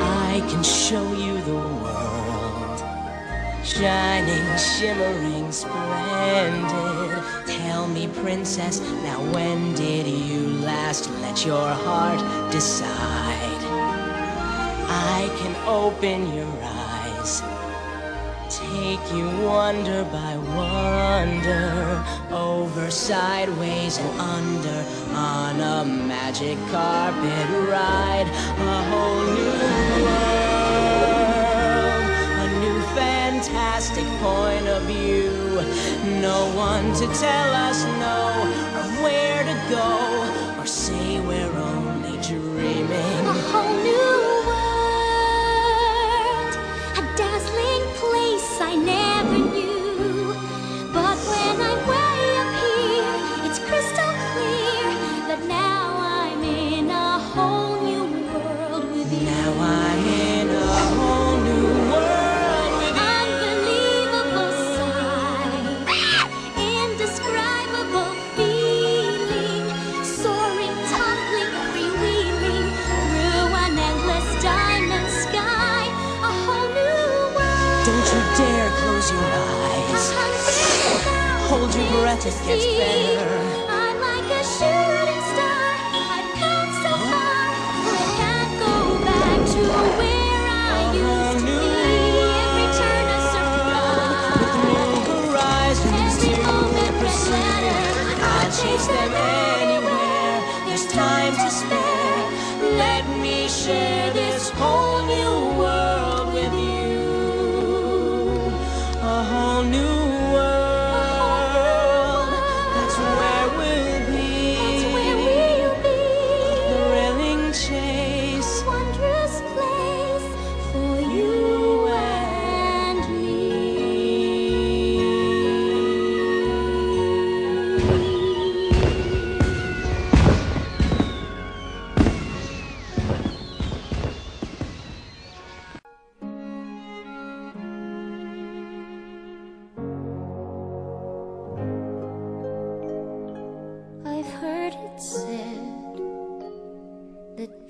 I can show you the world, shining, shimmering, splendid. Tell me, princess, now when did you last let your heart decide? I can open your eyes, take you wonder by wonder, over, sideways, and under, on a magic carpet ride, a whole new world, a new fantastic point of view. No one to tell us no, or where to go, Don't you dare close your eyes. Hold your breath, it gets better. I'm like a shooting star. I've come so far. I can't go back to where I used to be. Every turn a surprise. New horizons Every to moment pursue. I'll chase them anywhere. There's time to spare. Let me share this whole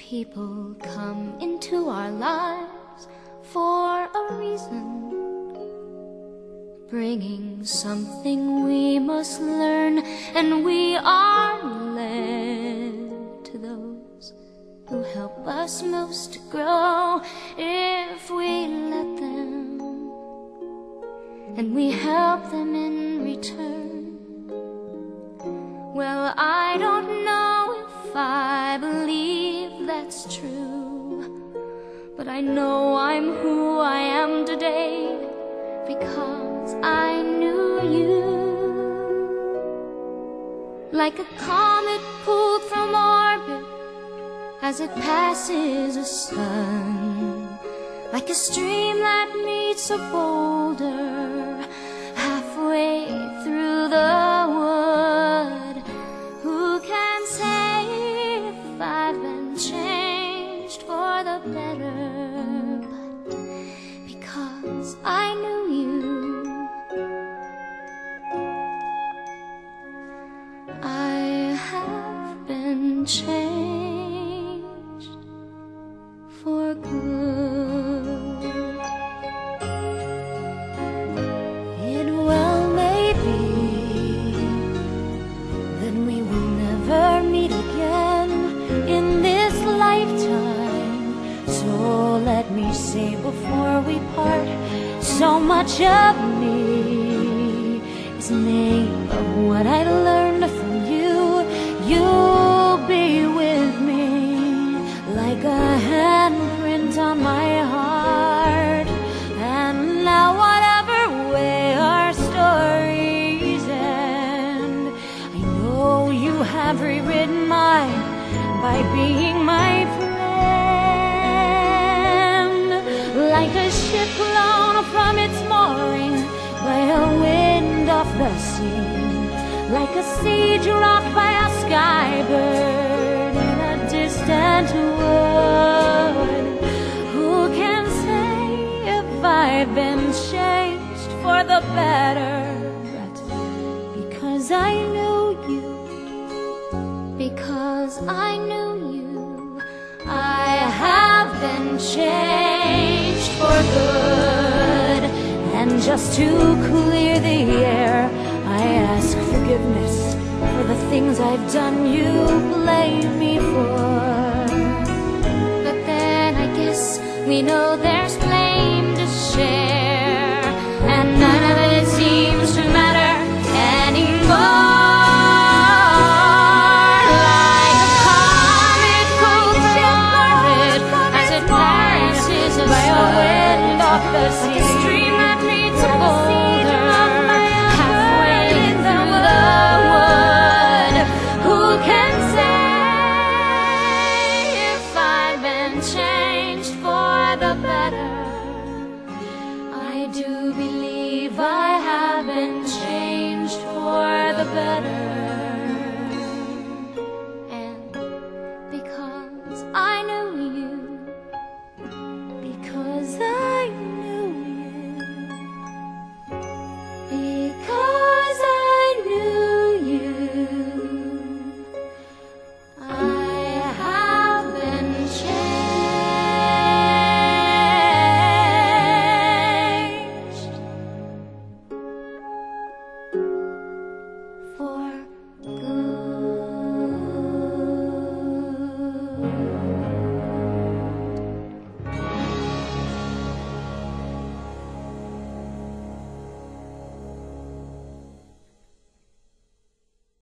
people come into our lives for a reason, bringing something we must learn, and we are led to those who help us most to grow if we let them, and we help them in return. Well, I but I know I'm who I am today because I knew you. Like a comet pulled from orbit as it passes a sun, like a stream that meets a boulder changed for good. It well may be that we will never meet again in this lifetime. So let me say before we part, so much of me is made of what I learned from you. You'll the sea. Like a seed dropped by a sky bird in a distant wood. Who can say if I've been changed for the better. But because I knew you, because I knew you, I have been changed for good. Just to clear the air, I ask forgiveness for the things I've done you blame me for. But then I guess we know there's do believe I have been changed for the better.